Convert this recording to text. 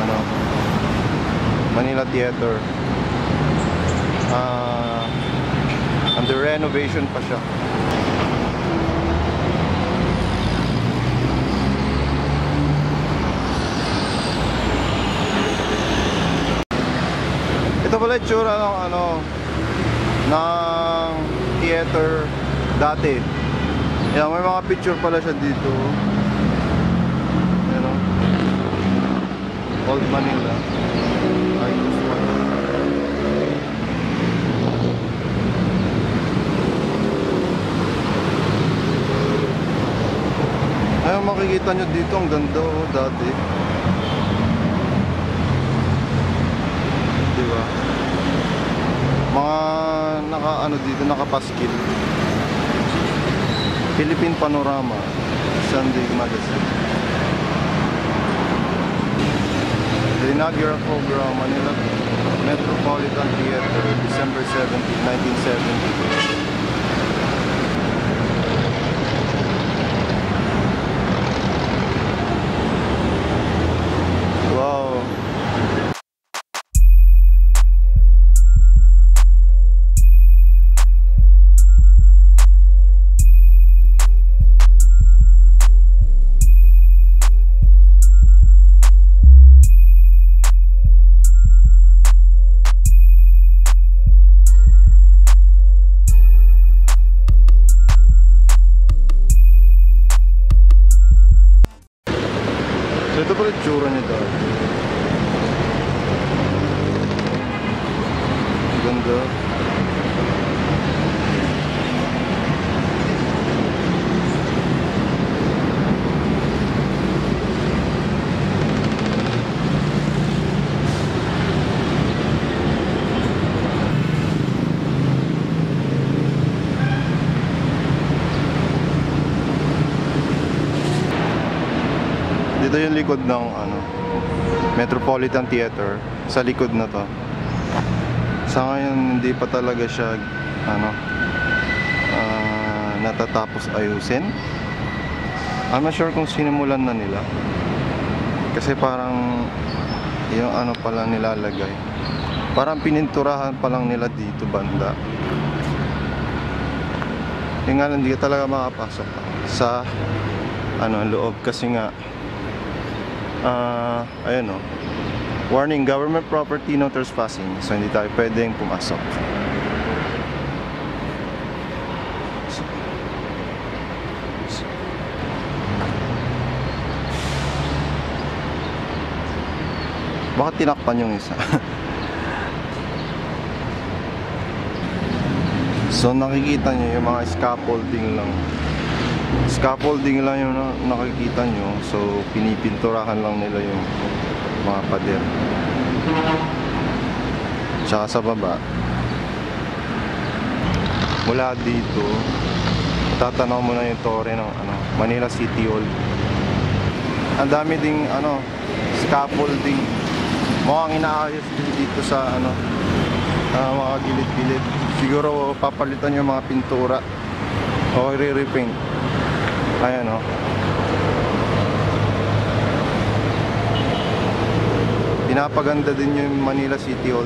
ano Manila Theater. Ah, under renovation pa siya. Ito pala yung tsura ng ano ng theater dati. Yan, may mga picture pala siya dito. Yan o. Old Manila. Ayun, makikita nyo dito, ang ganda oh, dati. Di ba? Mga naka ano dito, nakapaskil. Philippine Panorama, Sunday Magazine. The inaugural program, Manila Metropolitan Theater, December 17, 1970. Ito pala tsura dati. Ang Ganda. Dito yung likod ng ano, Metropolitan Theater. Sa likod na to. Sa ngayon, hindi pa talaga siya ano, ah, natatapos ayusin. I'm not sure kung sinimulan na nila. Kasi parang yung ano pala nilalagay. Parang pininturahan pa lang nila dito banda. Yung nga lang, hindi ka talaga makapasok sa ano loob kasi nga Ah, ayun oh. Warning, government property no trespassing. So hindi tayo pwedeng pumasok. Bakit tinakpan yung isa? so nakikita nyo yung mga scaffolding lang scaffolding lang yung na- nakikita nyo. So pinipinturahan lang nila yung mga pader. Tsaka sa baba mula dito tatanaw mo na yung tore ng ano, Manila City Hall. Ang dami ding ano scaffolding. Mukhang inaayos din dito sa ano ah, mga gilid-gilid. Siguro papalitan yung mga pintura o i-repaint Ayan o. Pinapaganda din yung Manila City Hall.